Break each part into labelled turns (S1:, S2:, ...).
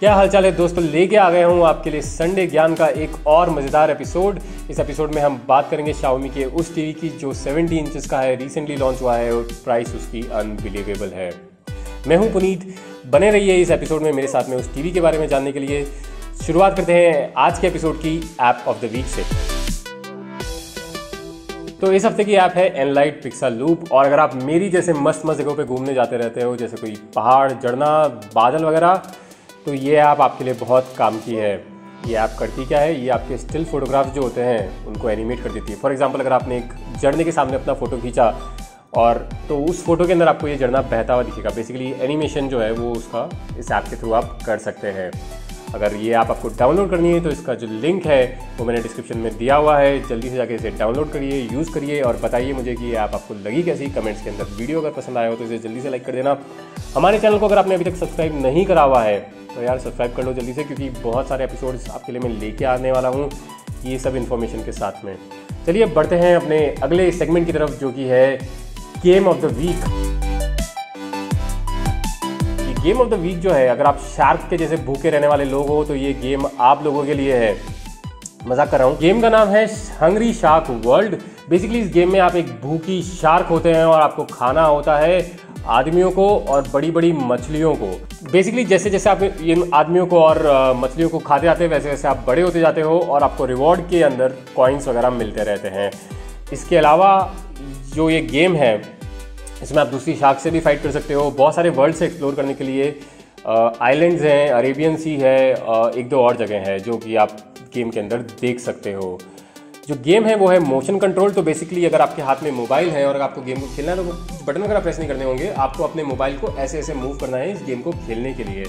S1: क्या हालचाल है दोस्तों? लेके आ गया हूँ आपके लिए संडे ज्ञान का एक और मज़ेदार एपिसोड इस एपिसोड में हम बात करेंगे शाओमी के उस टीवी की जो 70 इंचेस का है रिसेंटली लॉन्च हुआ है और प्राइस उसकी अनबिलीवेबल है। मैं हूँ पुनीत। बने रहिए इस एपिसोड में मेरे साथ में उस टीवी के बारे में जानने के लिए। शुरुआत करते हैं आज के एपिसोड की ऐप ऑफ़ द वीक से। तो इस हफ़्ते की ऐप है एनलाइट पिक्सल लूप और अगर आप मेरी जैसे मस्त मस्त जगहों पे घूमने जाते रहते हो, जैसे कोई पहाड़, झरना, बादल वगैरह तो ये ऐप आपके लिए बहुत काम की है। ये ऐप करती क्या है? ये आपके स्टिल फोटोग्राफ्स जो होते हैं, उनको एनिमेट कर देती है। फॉर एग्ज़ाम्पल अगर आपने एक झरने के सामने अपना फ़ोटो खींचा और तो उस फ़ोटो के अंदर आपको ये झरना बहता हुआ दिखेगा। बेसिकली एनिमेशन जो है वो उसका इस ऐप के थ्रू आप कर सकते हैं। अगर ये आप आपको डाउनलोड करनी है तो इसका जो लिंक है, वो मैंने डिस्क्रिप्शन में दिया हुआ है। जल्दी से जाके इसे डाउनलोड करिए, यूज़ करिए और बताइए मुझे कि ऐप आपको लगी कैसी कमेंट्स के अंदर वीडियो अगर पसंद आया हो तो इसे जल्दी से लाइक कर देना। हमारे चैनल को अगर आपने अभी तक सब्सक्राइब नहीं करा हुआ है तो यार सब्सक्राइब कर लो जल्दी से, क्योंकि बहुत सारे एपिसोड्स आपके लिए मैं लेके आने वाला हूँ, ये सब इन्फॉर्मेशन के साथ में। चलिए, बढ़ते हैं अपने अगले सेगमेंट की तरफ़, जो कि है game of the week game of the week जो है, अगर आप शार्क के जैसे भूखे रहने वाले लोग हो तो ये गेम आप लोगों के लिए है। मज़ाक कर रहा हूँ। गेम का नाम है हंगरी शार्क वर्ल्ड। बेसिकली इस गेम में आप एक भूखी शार्क होते हैं और आपको खाना होता है आदमियों को और बड़ी बड़ी मछलियों को। बेसिकली जैसे जैसे आप इन आदमियों को और मछलियों को खाते जाते हैं वैसे वैसे आप बड़े होते जाते हो और आपको रिवॉर्ड के अंदर कॉइन्स वगैरह मिलते रहते हैं। इसके अलावा जो ये गेम है इसमें आप दूसरी शार्क से भी फाइट कर सकते हो। बहुत सारे वर्ल्ड से एक्सप्लोर करने के लिए। आइलैंड्स हैं अरेबियन सी है एक दो और जगह है जो कि आप गेम के अंदर देख सकते हो। जो गेम है वो है मोशन कंट्रोल तो बेसिकली अगर आपके हाथ में मोबाइल है और अगर आपको गेम को खेलना है तो बटन वगैरह प्रेस नहीं करने होंगे, आपको अपने मोबाइल को ऐसे ऐसे मूव करना है इस गेम को खेलने के लिए।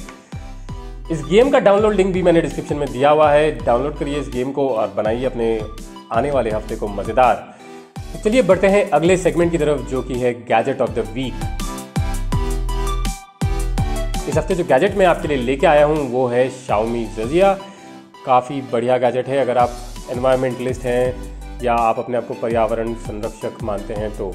S1: इस गेम का डाउनलोड लिंक भी मैंने डिस्क्रिप्शन में दिया हुआ है। डाउनलोड करिए इस गेम को और बनाइए अपने आने वाले हफ़्ते को मज़ेदार। तो चलिए बढ़ते हैं अगले सेगमेंट की तरफ़, जो कि है गैजेट ऑफ़ द वीक इस हफ़्ते जो गैजेट मैं आपके लिए लेके आया हूँ, वो है शाओमी जजिया काफ़ी बढ़िया गैजेट है, अगर आप एनवायरमेंटलिस्ट हैं या आप अपने आप को पर्यावरण संरक्षक मानते हैं तो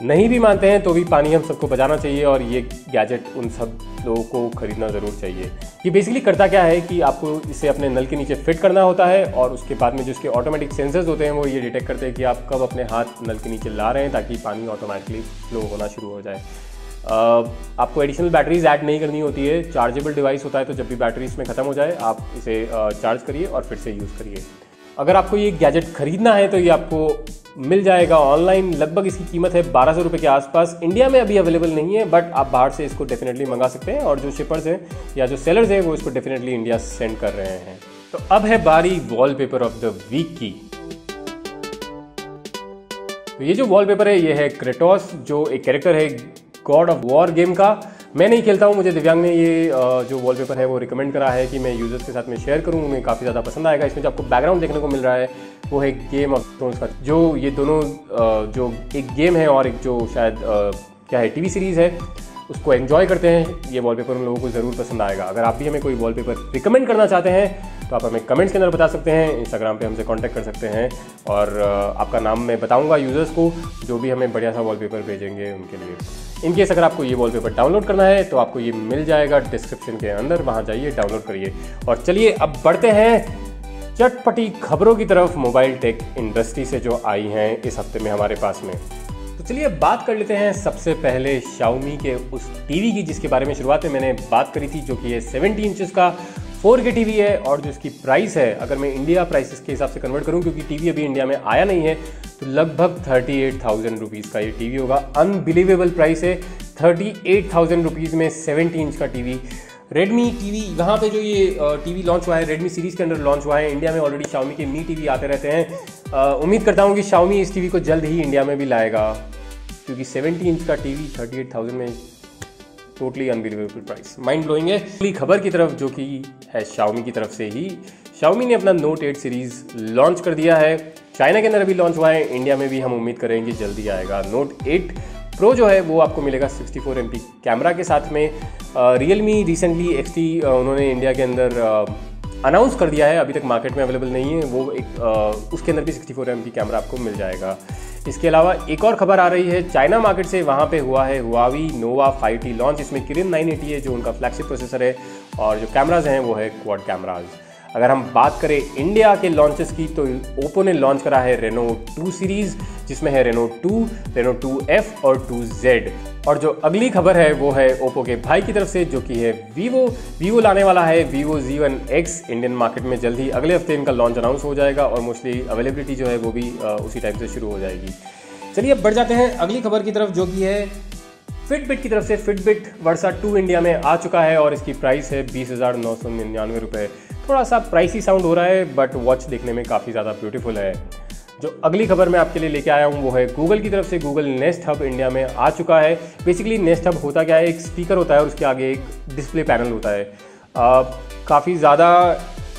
S1: नहीं भी मानते हैं तो भी पानी हम सबको बचाना चाहिए और ये गैजेट उन सब लोगों को खरीदना ज़रूर चाहिए। ये बेसिकली करता क्या है कि आपको इसे अपने नल के नीचे फिट करना होता है और उसके बाद में जो इसके ऑटोमेटिक सेंसर्स होते हैं वो ये डिटेक्ट करते हैं कि आप कब अपने हाथ नल के नीचे ला रहे हैं ताकि पानी ऑटोमेटिकली फ्लो होना शुरू हो जाए। आपको एडिशनल बैटरीज ऐड नहीं करनी होती है। चार्जेबल डिवाइस होता है तो जब भी बैटरी इसमें ख़त्म हो जाए, आप इसे चार्ज करिए और फिर से यूज़ करिए। अगर आपको ये गैजेट खरीदना है तो ये आपको मिल जाएगा ऑनलाइन, लगभग इसकी कीमत है बारह सौ के आसपास। इंडिया में अभी अवेलेबल नहीं है बट आप बाहर से इसको डेफिनेटली मंगा सकते हैं। और जो शिपर्स हैं या जो सेलर्स हैं, वो इसको डेफिनेटली इंडिया सेंड कर रहे हैं। तो अब है बारी वॉलपेपर ऑफ़ द वीक की। तो ये जो वॉलपेपर है, ये है क्रेटोस जो एक कैरेक्टर है गॉड ऑफ़ वॉर गेम का। मैं नहीं खेलता हूँ, मुझे दिव्यांग ने ये जो वॉलपेपर है वो रिकमेंड करा है कि मैं यूज़र्स के साथ में शेयर करूँ, उन्हें काफ़ी ज़्यादा पसंद आएगा। इसमें जो आपको बैकग्राउंड देखने को मिल रहा है, वो है गेम ऑफ़ थ्रोन्स का। जो ये दोनों जो एक गेम है और एक जो शायद क्या है टीवी सीरीज़ है उसको एंजॉय करते हैं, ये वॉलपेपर उन लोगों को ज़रूर पसंद आएगा। अगर आप भी हमें कोई वॉलपेपर रिकमेंड करना चाहते हैं तो आप हमें कमेंट्स के अंदर बता सकते हैं इंस्टाग्राम पे हमसे कांटेक्ट कर सकते हैं, और आपका नाम मैं बताऊँगा यूज़र्स को, जो भी हमें बढ़िया सा वॉलपेपर भेजेंगे उनके लिए। इनकेस अगर आपको ये वॉलपेपर डाउनलोड करना है तो आपको ये मिल जाएगा डिस्क्रिप्शन के अंदर, वहाँ जाइए डाउनलोड करिए। और चलिए अब बढ़ते हैं चटपटी खबरों की तरफ़ मोबाइल टेक इंडस्ट्री से जो आई हैं, इस हफ़्ते में हमारे पास में। चलिए बात कर लेते हैं सबसे पहले शाउमी के उस टीवी की, जिसके बारे में शुरुआत में मैंने बात करी थी, जो कि है सेवेंटी इंचज़ का फोर के टीवी है और जो इसकी प्राइस है, अगर मैं इंडिया प्राइसेस के हिसाब से कन्वर्ट करूँ, क्योंकि टीवी अभी इंडिया में आया नहीं है तो लगभग थर्टी एट थाउज़ेंड रुपीज़ का ये टीवी होगा। अनबिलीवेबल प्राइस है थर्टी एट थाउज़ेंड रुपीज़ में सेवेंटी इंच का टीवी। रेडमी टीवी वहाँ पे जो ये टीवी लॉन्च हुआ है रेडमी सीरीज़ के अंदर लॉन्च हुआ है इंडिया में ऑलरेडी शाउमी के मी टीवी आते रहते हैं। उम्मीद करता हूँ कि शाउमी इस टीवी को जल्द ही इंडिया में भी लाएगा। क्योंकि 70 इंच का टीवी 38,000 में totally unbelievable price mind blowing है। अगली खबर की तरफ़ जो कि है शाओमी की तरफ़ से ही। शाओमी ने अपना नोट 8 सीरीज़ लॉन्च कर दिया है। चाइना के अंदर अभी लॉन्च हुआ है। इंडिया में भी हम उम्मीद करेंगे जल्दी आएगा नोट 8 प्रो जो है वो आपको मिलेगा 64 फोर कैमरा के साथ में। रियल मी रिसेंटली एक्स उन्होंने इंडिया के अंदर अनाउंस कर दिया है। अभी तक मार्केट में अवेलेबल नहीं है। वो एक आ, उसके अंदर भी 64 फोर कैमरा आपको मिल जाएगा। इसके अलावा एक और खबर आ रही है चाइना मार्केट से वहाँ पे हुआ है हुआवी नोवा 5T लॉन्च इसमें किरिन 980 है जो उनका फ्लैगशिप प्रोसेसर है और जो कैमराज हैं वो है क्वाड कैमराज अगर हम बात करें इंडिया के लॉन्चेस की तो ओप्पो ने लॉन्च करा है रेनो 2 सीरीज़ जिसमें है रेनो 2, रेनो 2F और 2Z और जो अगली खबर है वो है ओप्पो के भाई की तरफ़ से, जो कि है वीवो वीवो लाने वाला है Vivo G one X Indian market में जल्द ही अगले हफ़्ते इनका लॉन्च अनाउंस हो जाएगा और मोस्टली अवेलेबिलिटी जो है वो भी उसी टाइम से शुरू हो जाएगी। चलिए अब बढ़ जाते हैं अगली खबर की तरफ़, जो कि है फिटबिट की तरफ़ से। फिटबिट वर्षा टू इंडिया में आ चुका है और इसकी प्राइस है बीस हज़ार नौ सौ निन्यानवे रुपये थोड़ा सा प्राइसी साउंड हो रहा है बट वॉच देखने में काफ़ी ज़्यादा ब्यूटीफुल है। जो अगली खबर मैं आपके लिए लेके आया हूँ वो है गूगल की तरफ़ से। गूगल नेस्ट हब इंडिया में आ चुका है। बेसिकली नेस्ट हब होता क्या है? एक स्पीकर होता है और उसके आगे एक डिस्प्ले पैनल होता है। काफ़ी ज़्यादा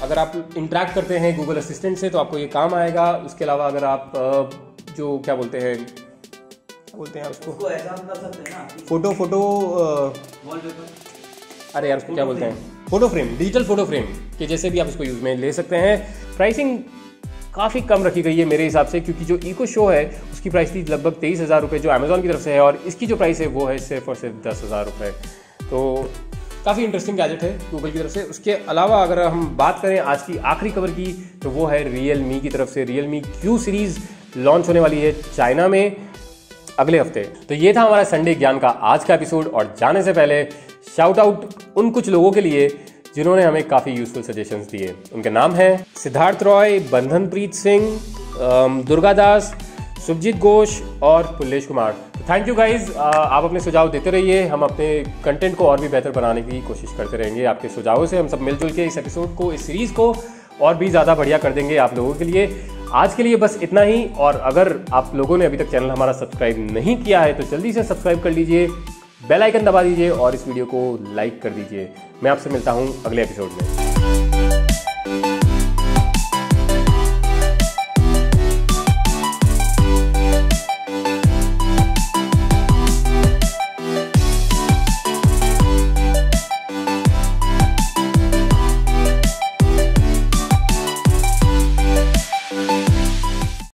S1: अगर आप इंट्रैक्ट करते हैं गूगल असिस्टेंट से तो आपको ये काम आएगा। उसके अलावा अगर आप जो क्या बोलते हैं बोलते हैं उसको? फ़ोटो फ़ोटो अरे यार उसको क्या बोलते हैं? Photo frame digital photo frame के जैसे भी आप इसको यूज़ में ले सकते हैं। प्राइसिंग काफ़ी कम रखी गई है मेरे हिसाब से, क्योंकि जो इको शो है, उसकी प्राइस थी लगभग तेईस हज़ार रुपये जो अमेजोन की तरफ़ से है, और इसकी जो प्राइस है, वो है सिर्फ़ और सिर्फ़ दस हज़ार रुपये तो काफ़ी इंटरेस्टिंग गैजेट है गूगल की तरफ़ से। उसके अलावा अगर हम बात करें आज की आखिरी खबर की तो वो है रियल मी की तरफ़ से। Realme Q series launch होने वाली है चाइना में अगले हफ़्ते। तो ये था हमारा संडे ज्ञान का आज का एपिसोड और जाने से पहले शाउट आउट उन कुछ लोगों के लिए जिन्होंने हमें काफ़ी यूजफुल सजेशंस दिए। उनके नाम हैं सिद्धार्थ रॉय, बंधनप्रीत सिंह दुर्गा दास सुखजीत घोष और Pulesh Kumar. Thank you guys आप अपने सुझाव देते रहिए। हम अपने कंटेंट को और भी बेहतर बनाने की कोशिश करते रहेंगे। आपके सुझावों से हम सब मिलजुल के इस एपिसोड को, इस सीरीज़ को और भी ज़्यादा बढ़िया कर देंगे आप लोगों के लिए। आज के लिए बस इतना ही। और अगर आप लोगों ने अभी तक चैनल हमारा सब्सक्राइब नहीं किया है तो जल्दी से सब्सक्राइब कर लीजिए। बेल आइकन दबा दीजिए और इस वीडियो को लाइक कर दीजिए। मैं आपसे मिलता हूँ अगले एपिसोड में।